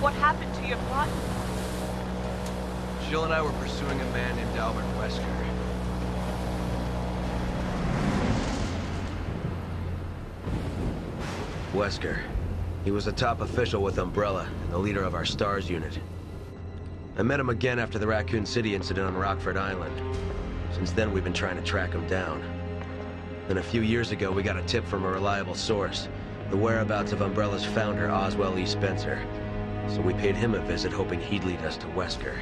What happened to your plot? Jill and I were pursuing a man named Albert Wesker. Wesker. He was a top official with Umbrella, and the leader of our STARS unit. I met him again after the Raccoon City incident on Rockford Island. Since then, we've been trying to track him down. Then a few years ago, we got a tip from a reliable source. The whereabouts of Umbrella's founder, Oswell E. Spencer. So we paid him a visit, hoping he'd lead us to Wesker.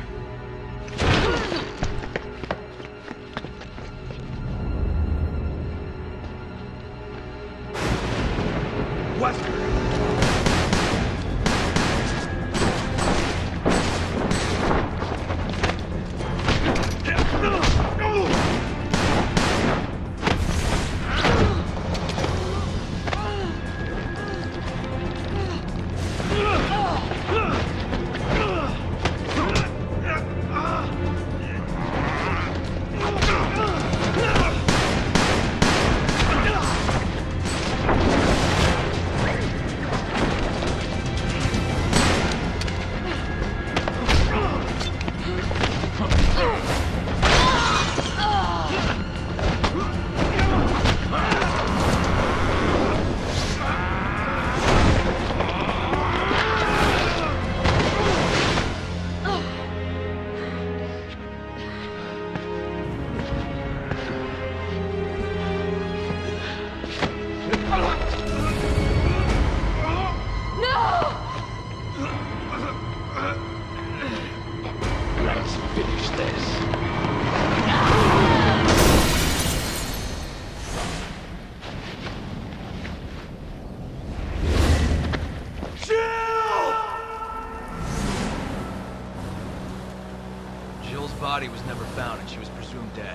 Body was never found and she was presumed dead.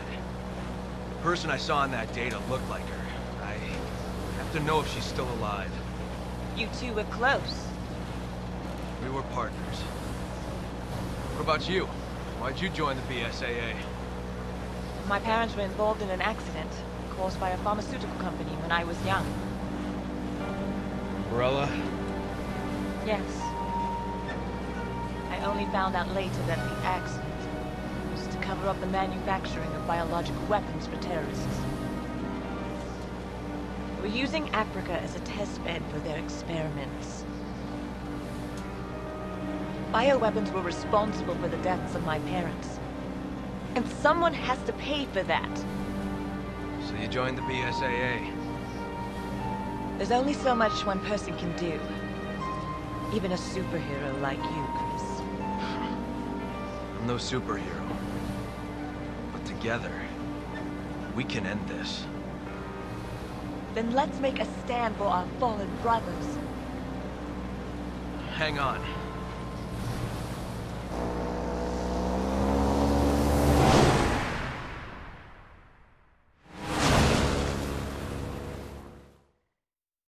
The person I saw in that data looked like her. I have to know if she's still alive. You two were close. We were partners. What about you? Why'd you join the BSAA? My parents were involved in an accident caused by a pharmaceutical company when I was young. Umbrella? Yes. I only found out later that the accident cover up the manufacturing of biological weapons for terrorists. Were using Africa as a test bed for their experiments. Bioweapons were responsible for the deaths of my parents. And someone has to pay for that. So you joined the BSAA. There's only so much one person can do. Even a superhero like you, Chris. I'm no superhero. Together, we can end this. Then let's make a stand for our fallen brothers. Hang on.